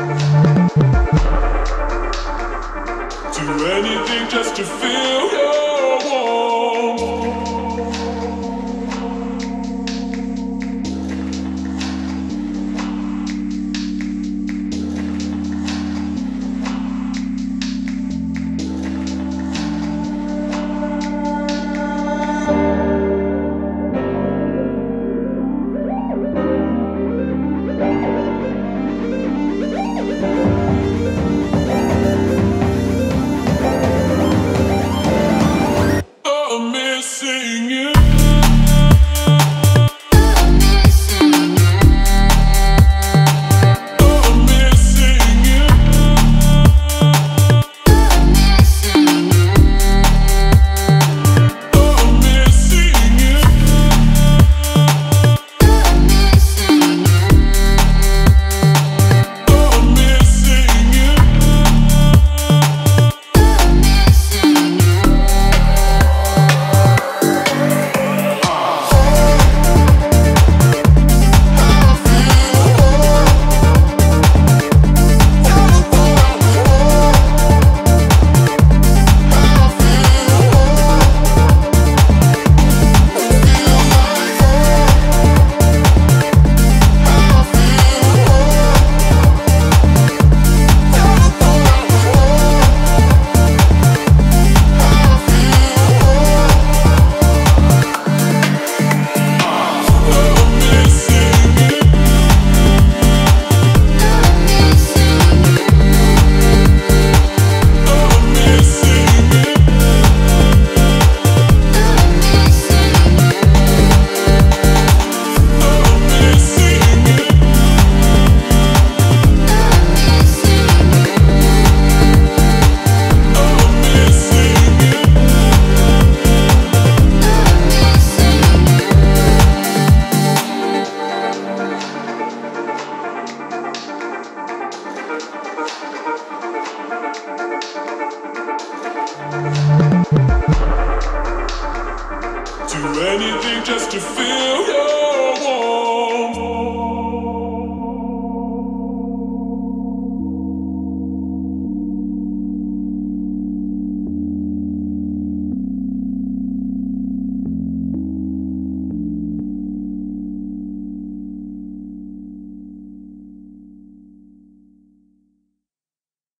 Do anything just to feel you.